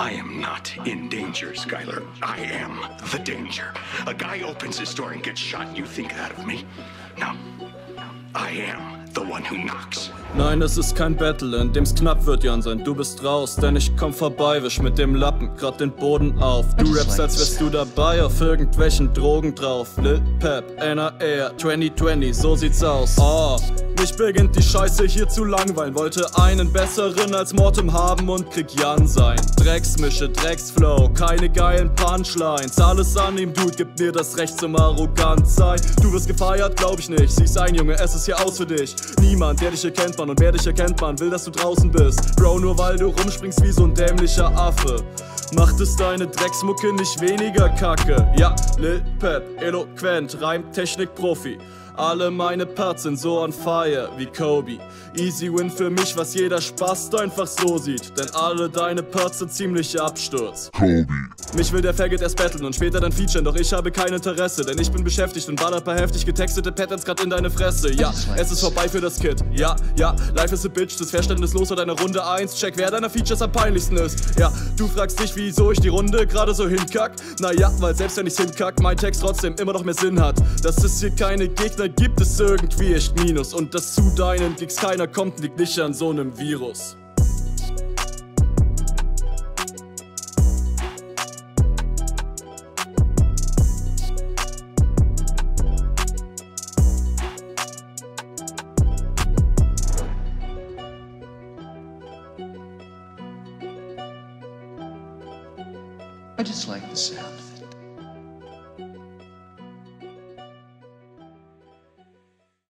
I am not in danger, Skylar. I am the danger. A guy opens his door and gets shot. You think that of me? No. I am the one who knocks. Nein, es ist kein Battle, in dem's knapp wird, Jan sein. Du bist raus, denn ich komm vorbei, wisch mit dem Lappen grad den Boden auf. Du rappst, als wärst du dabei, auf irgendwelchen Drogen drauf. Lil Pep, NAR, 2020, so sieht's aus. Oh, mich beginnt die Scheiße hier zu langweilen. Wollte einen besseren als Mortem haben und krieg Jan sein. Drecksmische, Drecksflow, keine geilen Punchlines. Alles an ihm, Dude, gibt mir das Recht zum arrogant sein. Du wirst gefeiert, glaub ich nicht. Sieh's ein, Junge, es ist hier aus für dich. Niemand, der dich erkennt, man und wer dich erkennt, man will, dass du draußen bist. Bro, nur weil du rumspringst wie so ein dämlicher Affe. Macht es deine Drecksmucke nicht weniger kacke? Ja, Lil Pep, eloquent, Reimtechnik Profi. Alle meine Parts sind so on fire wie Kobe. Easy Win für mich, was jeder Spaß einfach so sieht. Denn alle deine Parts sind ziemlich Absturz. Kobe. Mich will der Faggot erst battlen und später dann featuren, doch ich habe kein Interesse, denn ich bin beschäftigt und baller paar heftig getextete Patterns grad in deine Fresse. Ja, es ist vorbei für das Kid. Ja, ja, life is a bitch, das Verständnislos war deine Runde 1. Check, wer deiner Features am peinlichsten ist. Ja, du fragst dich, wieso ich die Runde gerade so hinkack. Naja, weil selbst wenn ich's hinkack, mein Text trotzdem immer noch mehr Sinn hat. Dass es hier keine Gegner gibt, ist irgendwie echt Minus. Und dass zu deinen Gigs keiner kommt, liegt nicht an so nem Virus. I just like the sound.